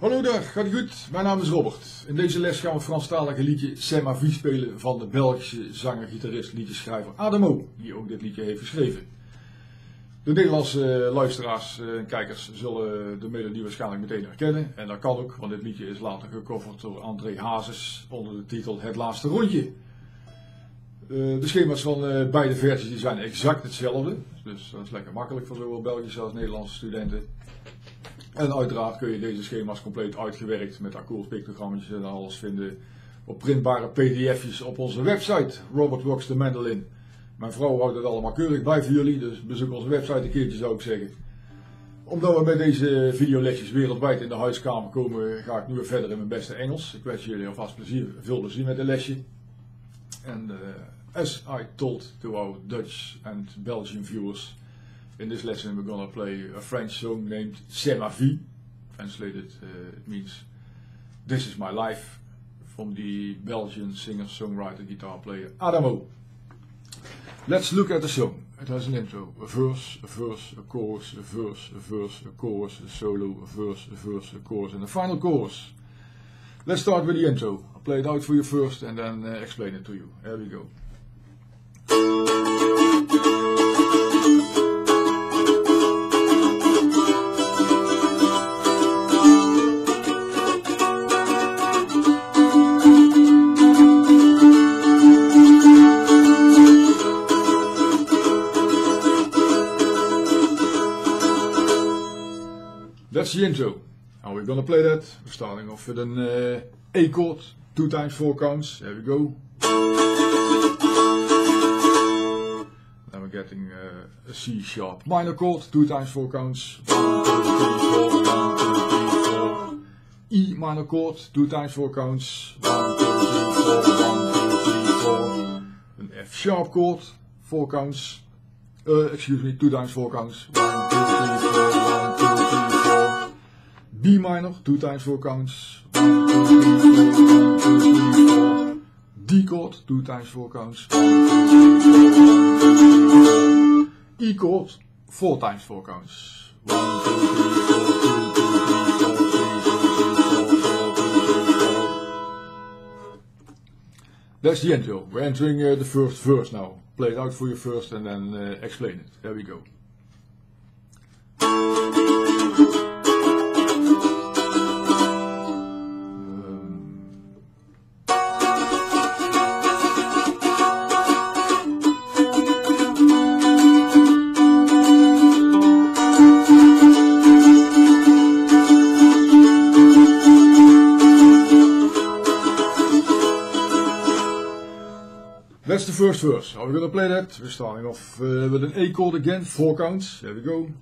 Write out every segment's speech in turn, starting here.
Hallo daar, gaat het goed? Mijn naam is Robert. In deze les gaan we het Franstalige liedje C'est spelen van de Belgische zanger, gitarist, liedjeschrijver Adamo, die ook dit liedje heeft geschreven. De Nederlandse eh, luisteraars eh, en kijkers zullen de melodie waarschijnlijk meteen herkennen. En dat kan ook, want dit liedje is later gecoverd door André Hazes onder de titel Het Laatste Rondje. Eh, de schema's van beide versies zijn exact hetzelfde. Dus dat is lekker makkelijk voor zowel Belgische als Nederlandse studenten. En uiteraard kun je deze schema's compleet uitgewerkt met akkoordpictogrammetjes en alles vinden op printbare pdf'jes op onze website Robert Rocks the Mandolin. Mijn vrouw houdt het allemaal keurig bij voor jullie, dus bezoek onze website een keertje zou ik zeggen. Omdat we met deze videolesjes wereldwijd in de huiskamer komen, ga ik nu weer verder in mijn beste Engels. Ik wens jullie alvast plezier, veel plezier met het lesje. En uh, as I told to our Dutch and Belgian viewers, In this lesson we're gonna play a French song named C'est ma vie. Translated uh, it means This is my life from the Belgian singer, songwriter, guitar player Adamo. Let's look at the song. It has an intro, a verse, a verse, a chorus, a verse, a verse, a chorus, a solo, a verse, a verse, a chorus, and a final chorus. Let's start with the intro. I'll play it out for you first and then uh, explain it to you. Here we go. That's intro. How we're gonna play that? We're starting off with an uh, A chord, two times four counts. There we go. Then we're getting uh, a C sharp minor chord, two times four counts. E minor chord, two times four counts. An F sharp chord, four counts. Uh, excuse me, two times four counts. One, two, three, four. One, two, three. B minor, two times four counts. D chord, two times four counts. E chord, four times four counts. That's the intro. We're entering uh, the first verse now. Play it out for you first and then uh, explain it. There we go. First verse. How we to play that? We're starting off uh, with an A chord again, four counts. There we go. One,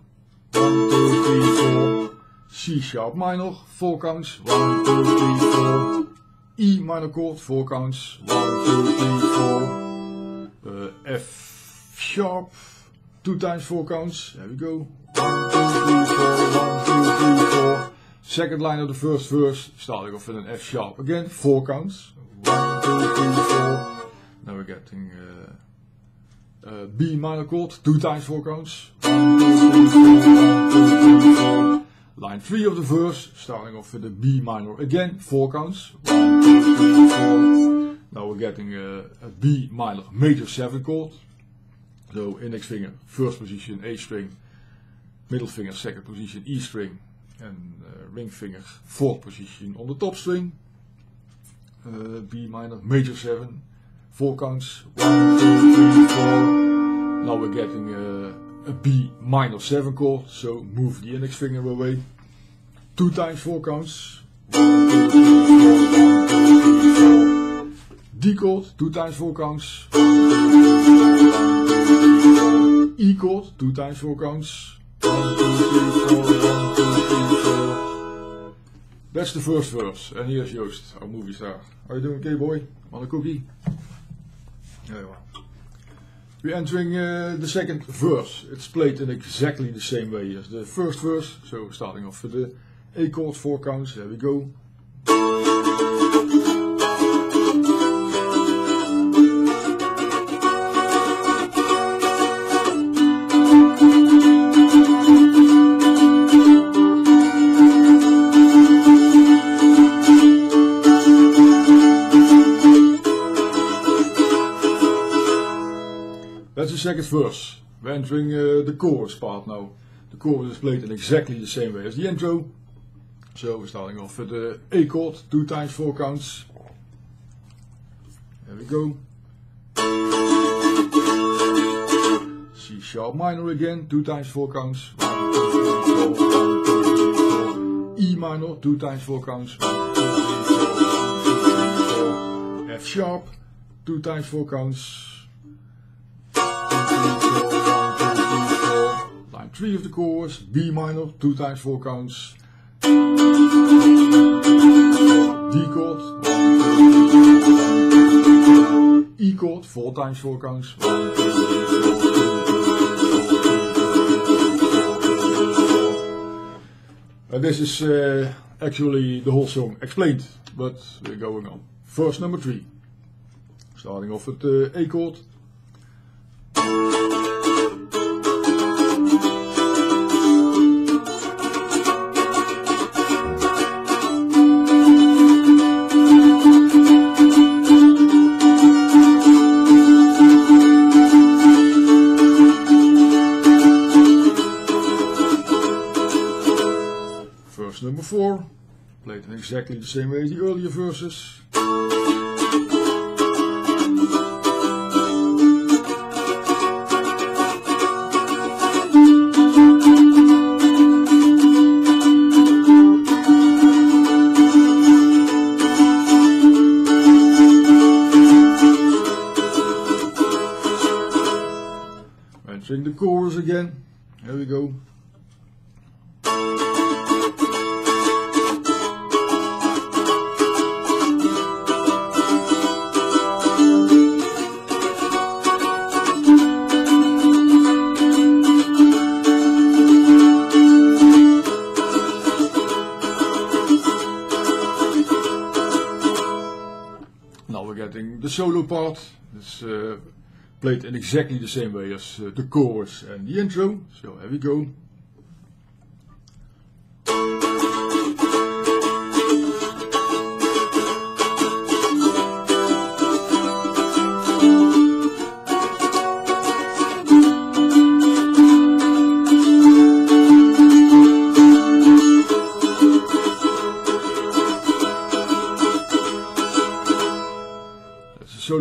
two, three, four. C sharp minor, four counts. One, two, three, four. E minor chord, four counts. One, two, three, four. Uh, F sharp, two times four counts. There we go. One, two, three, four. One, two, three, four. Second line of the first verse, starting off with an F sharp again, four counts. One, two, three. Now we're getting uh, uh, B minor chord, two times four counts. Line 3 of the verse, starting off with a B minor again, four counts. Now we're getting a, a B minor major 7 chord. So index finger, first position, A string. Middle finger, second position, E string. And uh, ring finger, fourth position on the top string. Uh, B minor major 7 four counts. One, two, three, four. Now we're getting a, a B minor 7 chord, so move the index finger away. Two times four counts. D chord, two times four counts. E chord, two times four counts. That's the first verse. And here's Joost, our movie star. How you doing, K-boy? Want a cookie? Are. We're entering uh, the second verse. It's played in exactly the same way as the first verse. So starting off with the A chord, four counts. There we go. Second verse. We're entering uh, the chorus part now. The chorus is played in exactly the same way as the intro. So we're starting off with the A chord, two times four counts. There we go. C sharp minor again, two times four counts. E minor, two times four counts. F sharp, two times four counts. Line 3 of the chorus, B minor, 2 times 4 counts. D chord, E chord, 4 times 4 counts. And this is uh, actually the whole song explained, but we're going on. Verse number 3. Starting off with the A chord. Played in exactly the same way as the earlier verses. Entering the chorus again. Here we go. The solo part. It's uh, played in exactly the same way as the chorus and the intro. So here we go.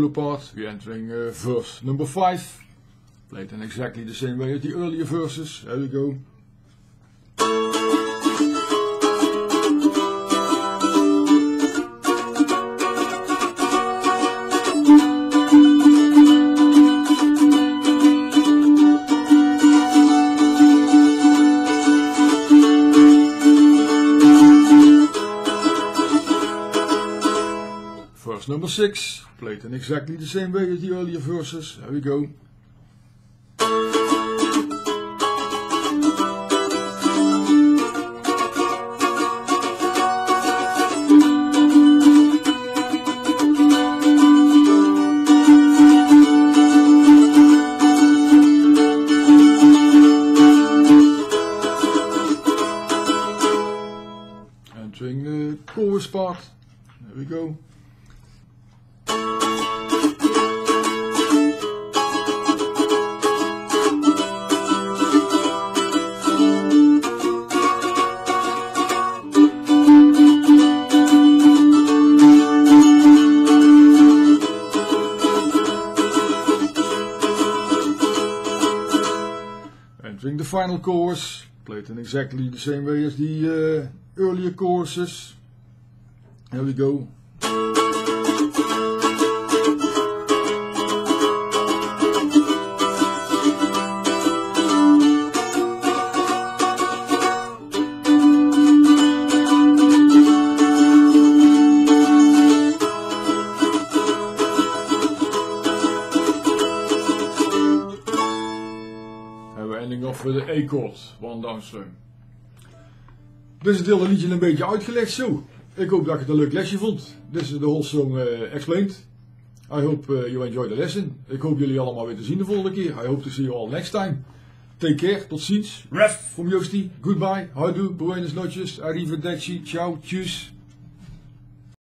Solo part. We're entering uh, verse number 5. Played in exactly the same way as the earlier verses. There we go. Verse number 6, played in exactly the same way as the earlier verses. There we go. Entering the chorus part. There we go. Entering the final chorus, played in exactly the same way as the uh, earlier choruses. Here we go. Chord, one downstream. Dus het hele liedje een beetje uitgelegd zo. Ik hoop dat je het een leuk lesje vond. This is the whole song uh, explained. I hope uh, you enjoyed the lesson. Ik hoop jullie allemaal weer te zien de volgende keer. I hope to see you all next time. Take care, tot ziens. Ref from Joosti. Goodbye, houdoe, buenas noches, arrivederci, ciao, tjus.